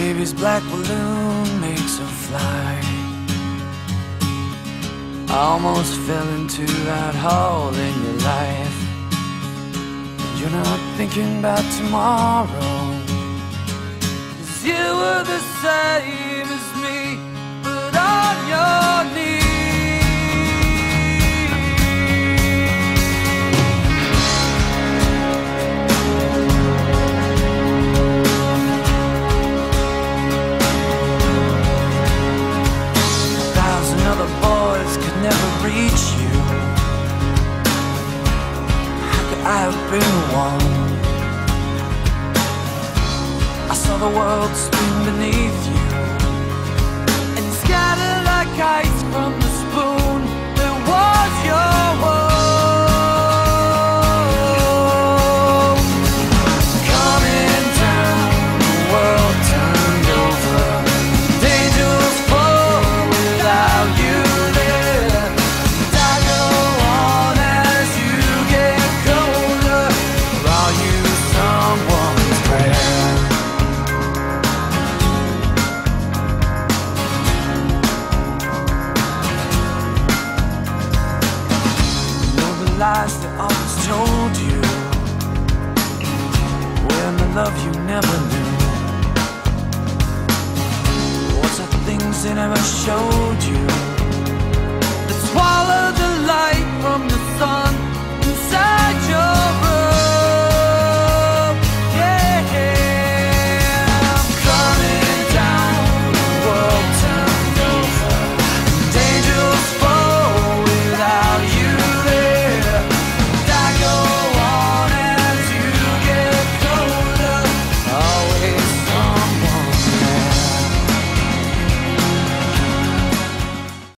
baby's black balloon makes her fly. I almost fell into that hole in your life. You're not thinking about tomorrow. Cause you were the same never reach you. How could I have been one? I saw the world spin beneath you lies that others told you. When the love you never knew. Was the things they never showed you